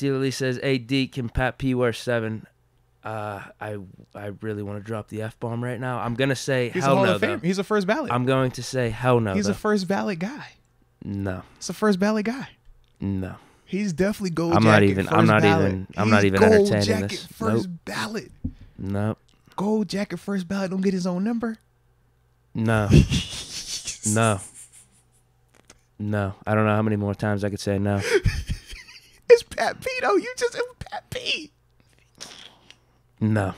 Steeler Lee says, "Hey D, can Pat P wear seven? Uh, I I really want to drop the f bomb right now. I'm gonna say He's a hell Hall no. of Though. He's a first ballot. I'm going to say hell no. He's though. a first ballot guy. no, He's a first ballot guy. no. He's definitely gold. I'm not jacket, even- I'm not ballot. even- I'm He's not even gold entertaining jacket, this. First Nope. ballot. No, Gold jacket. First ballot. Don't get his own number. no, no, no. I don't know how many more times I could say no. Pat P. Though you just it was Pat P. No,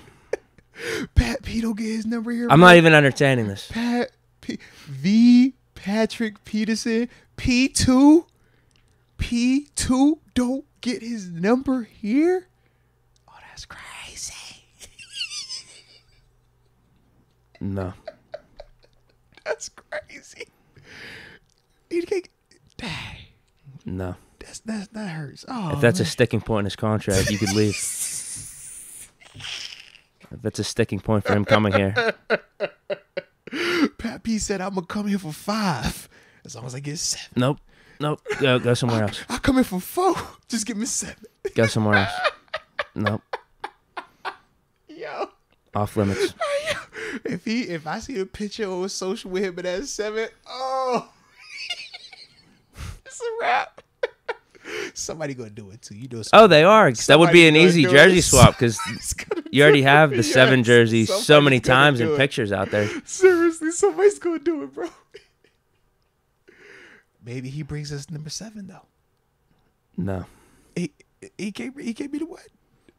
Pat P. Don't get his number here. I'm bro. not even understanding this. Pat P. V. Patrick Peterson. P two. P two. Don't get his number here. Oh, that's crazy. No, That's crazy. Can't. Dang. no. That's that's that hurts. Oh, If that's a sticking point in his contract, you could leave. if that's a sticking point for him coming here, Pat P said, "I'm gonna come here for five, as long as I get seven. nope, nope. Go go somewhere else. I come here for four, just give me seven. Go somewhere else. Nope. Yo, Off limits. if he if I see a picture on social with him at that seven, oh, it's a wrap. Somebody gonna do it too. You know. Oh, they are. That would be an easy jersey it. swap because you already have the seven Yes, jerseys so many times do in pictures out there. Seriously, somebody's gonna do it, bro. Maybe he brings us number seven though. No, He he can't he can't be the what?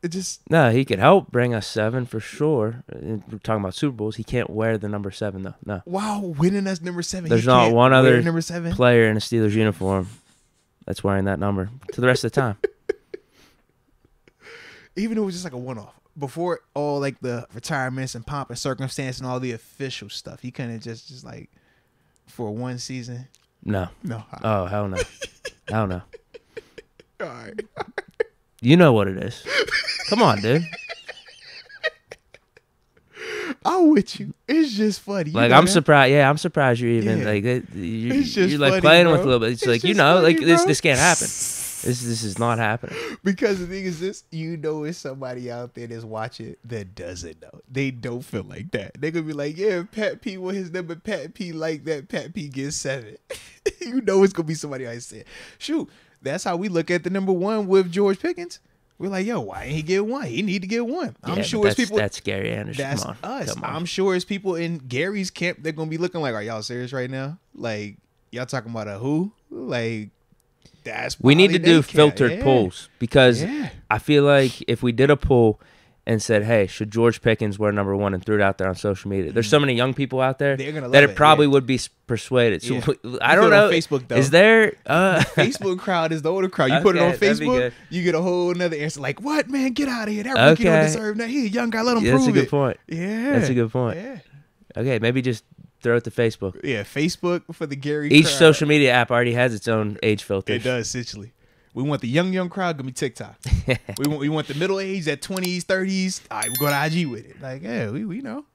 It just no, he could help bring us seven for sure. We're talking about Super Bowls. He can't wear the number seven though. No, wow, winning us number seven. There's he not one other number seven. player in a Steelers uniform that's wearing that number to the rest of the time. Even though it was just like a one off. Before all like the retirements and pomp and circumstance and all the official stuff, he couldn't just just like for one season. No. No. Oh hell no. Hell no. all right. You know what it is. Come on, dude. With you. It's just funny. You Like I'm surprised. Yeah, I'm surprised you're even Yeah. like that. You, It's just you're like funny, playing with a little bit. It's, It's like you know, like funny, this bro. this can't happen. This this is not happening. Because the thing is this, you know it's somebody out there that's watching that doesn't know. They don't feel like that. They're gonna be like, yeah, Pat P with his number, Pat P like that, Pat P gets seven. you know it's gonna be somebody I said. Shoot, that's how we look at the number one with George Pickens. We're like, yo, why ain't he get one? He need to get one. I'm but sure it's people That's Gary Anderson. that's Come on. us. Come on. I'm sure it's people in Gary's camp. They're gonna be looking like, are y'all serious right now? Like, y'all talking about a who? Like, that's we need to do filtered Yeah. polls because Yeah. I feel like if we did a poll and said, "Hey, should George Pickens wear number one?" and threw it out there on social media, there's so many young people out there that it it, probably yeah. would be persuaded. So Yeah. I don't know. Facebook, though. Is there? Uh, Facebook crowd is the older crowd. You put it on Facebook, you get a whole nother answer. Like, what man? Get out of here! That rookie don't deserve that. He a young guy. Let him Yeah, prove that's a good it. point. Yeah, That's a good point. Yeah, Okay, maybe just throw it to Facebook. yeah. Facebook for the Gary. Each crowd. social media app already has its own age filter. It does essentially. We want the young young crowd. Gonna be TikTok. we want we want the middle age at twenties, thirties. All right, we go to IG with it. Like, yeah, we we know.